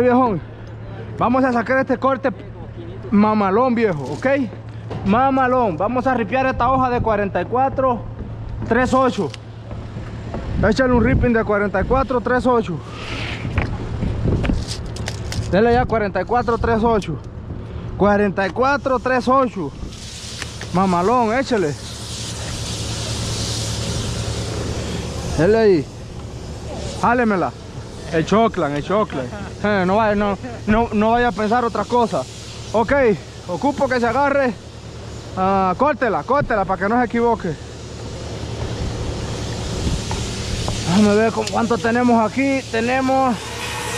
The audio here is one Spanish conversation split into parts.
viejón. Vamos a sacar este corte mamalón viejo ok mamalón. Vamos a ripiar esta hoja de 44 38 échale un ripping de 44 38 dele ya 44 38 44 38 mamalón échale. Dele ahí. Jálemela el choclan, el choclan. Eh, no, vaya, no, no, no vaya a pensar otra cosa. Ok, ocupo que se agarre. Ah, córtela, córtela para que no se equivoque. Déjame ver con cuánto tenemos aquí. Tenemos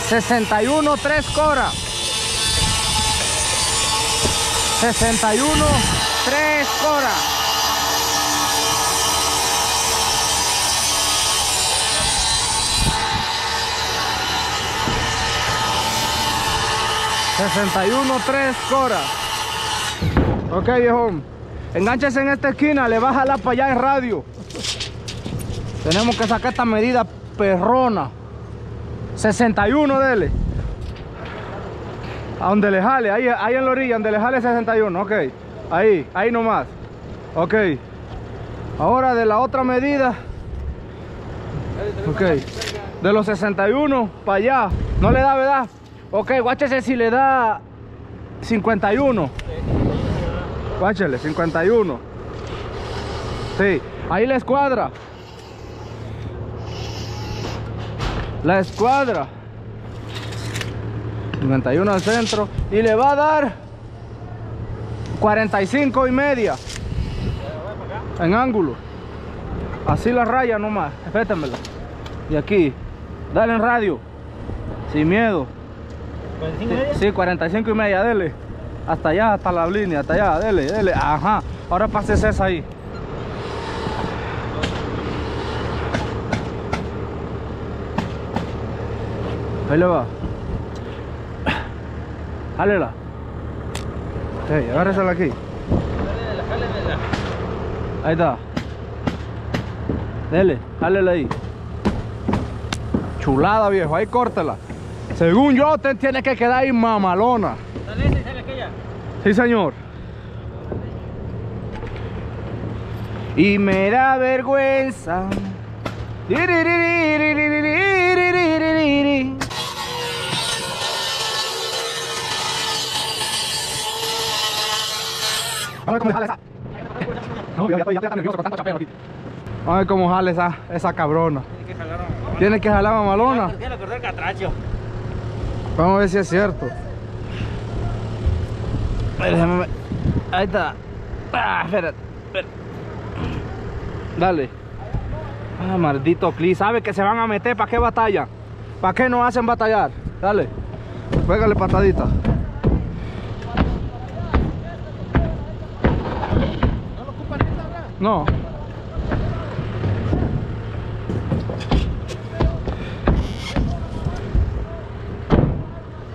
61, 3 cora. 61, 3 cora. ...61, 3 cora... Ok, viejo. Engánchese en esta esquina, le va a jalar para allá en radio. Tenemos que sacar esta medida perrona. 61, dele. A donde le jale, ahí, ahí en la orilla, donde le jale 61, ok. Ahí, ahí nomás. Ok. Ahora de la otra medida. Ok. De los 61 para allá. No le da, ¿verdad? Ok, guáchese si le da 51. Guáchele, 51. Sí, ahí la escuadra. La escuadra. 51 al centro. Y le va a dar 45 y media. En ángulo. Así la raya nomás. Espétamela. Y aquí. Dale en radio. Sin miedo. ¿45 y media? Sí, 45 y media, dele. Hasta allá, hasta la línea, hasta allá, dele, dele. Ajá. Ahora pase esa ahí. Ahí le va. Jálela. Hey, agárresela aquí. Jálemela, jálemela. Ahí está. Dele, jálela ahí. Chulada, viejo. Ahí córtela. Según yo, usted tiene que quedar ahí mamalona. ¿Sale sale aquella? Sí, señor. Y me da vergüenza. A ver cómo jale esa. No, ya. A cómo jale esa, ah, esa cabrona. Tiene que jalar mamalona. Tiene que jalar mamalona. Vamos a ver si es cierto. Déjame ver. Ahí está. Ah, espérate, espérate. Dale. Ah, maldito Cli. ¿Sabe que se van a meter? ¿Para qué batalla? ¿Para qué no hacen batallar? Dale. Pégale patadita. ¿No lo ocupan esta, verdad? No.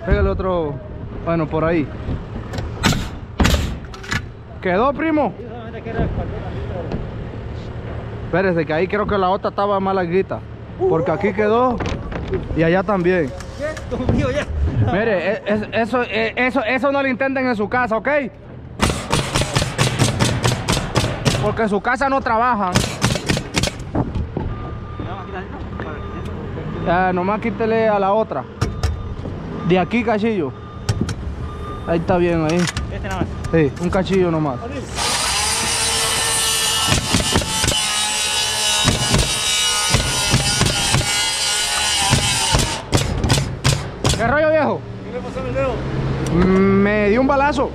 Pégale otro. Bueno, por ahí. ¿Quedó, primo? Espérese, que ahí creo que la otra estaba más larguita. Porque aquí quedó y allá también. Mire, e- es- eso, e- eso, eso no lo intenten en su casa, ¿ok? Porque en su casa no trabajan. Ya, nomás quítele a la otra. De aquí, cachillo. Ahí está bien, ahí. Este nada más. Sí, un cachillo nomás. ¿Qué rollo, viejo? ¿Qué le pasó a mi dedo? Mm, Me dio un balazo.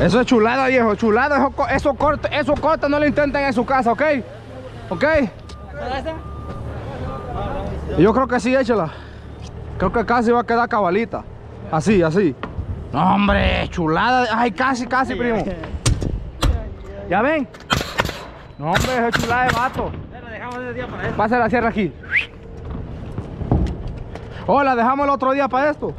Eso es chulada, viejo, chulada. Eso, eso corte, eso corte no lo intenten en su casa, ¿ok? ¿Ok? ¿Toda esta? Yo creo que sí, échala. Creo que casi va a quedar cabalita. Así, así. No, hombre, chulada. Ay, casi, casi, primo. ¿Ya ven? No, hombre, es chulada de vato. Esto. Pase la sierra aquí. Oh, la dejamos el otro día para esto.